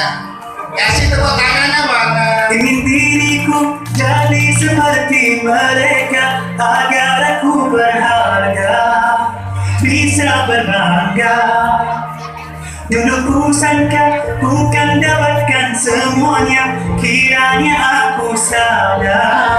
Nah, kasih tepuk tangannya mana ingin diriku jadi seperti mereka agar aku berharga bisa berbangga. Dulu ku sangka bukan dapatkan semuanya Kiranya aku sadar.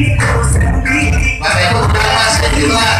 Bapak Ibu terima juga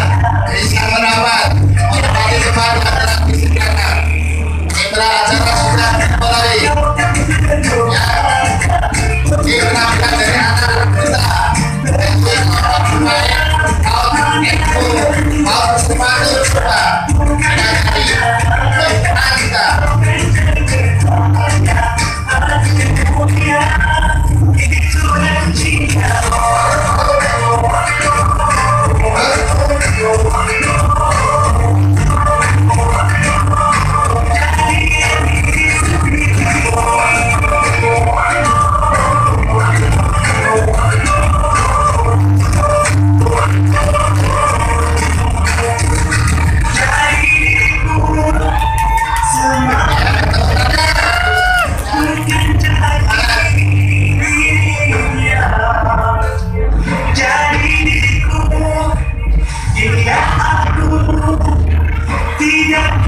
第一。